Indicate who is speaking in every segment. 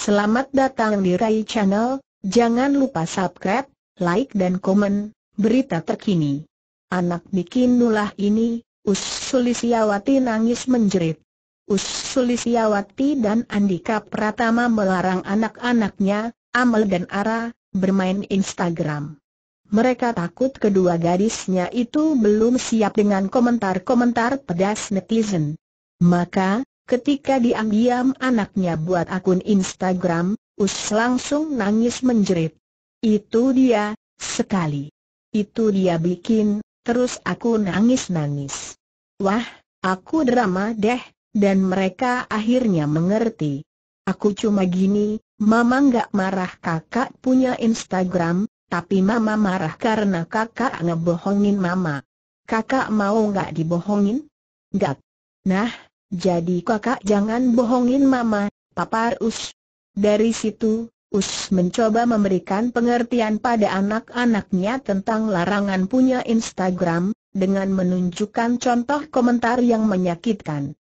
Speaker 1: Selamat datang di Rai Channel, jangan lupa subscribe, like dan komen, berita terkini. Anak bikin nulah ini, Us Sulistiawati nangis menjerit. Us Sulistiawati dan Andika Pratama melarang anak-anaknya, Amal dan Ara, bermain Instagram. Mereka takut kedua gadisnya itu belum siap dengan komentar-komentar pedas netizen. Maka, Ketika diam-diam anaknya buat akun Instagram, Us langsung nangis menjerit. Itu dia, sekali. Itu dia bikin, terus aku nangis-nangis. Wah, aku drama deh, dan mereka akhirnya mengerti. Aku cuma gini, mama nggak marah kakak punya Instagram, tapi mama marah karena kakak ngebohongin mama. Kakak mau nggak dibohongin? Nggak. Nah, jadi kakak jangan bohongin mama, Papa Us. Dari situ, Us mencoba memberikan pengertian pada anak-anaknya tentang larangan punya Instagram, dengan menunjukkan contoh komentar yang menyakitkan.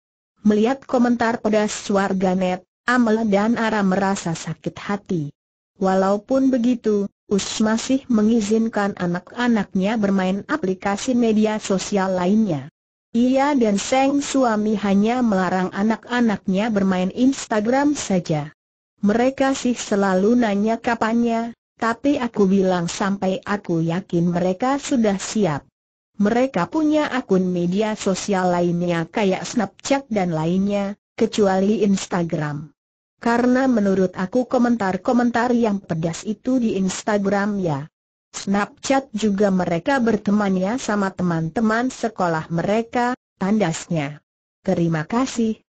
Speaker 1: Melihat komentar pedas warganet, Amal dan Ara merasa sakit hati. Walaupun begitu, Us masih mengizinkan anak-anaknya bermain aplikasi media sosial lainnya. Ia dan Seng suami hanya melarang anak-anaknya bermain Instagram saja. Mereka sih selalu nanya kapannya, tapi aku bilang sampai aku yakin mereka sudah siap. Mereka punya akun media sosial lainnya kayak Snapchat dan lainnya, kecuali Instagram. Karena menurut aku komentar-komentar yang pedas itu di Instagram ya Snapchat juga mereka bertemannya sama teman-teman sekolah mereka, tandasnya. Terima kasih.